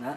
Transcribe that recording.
啊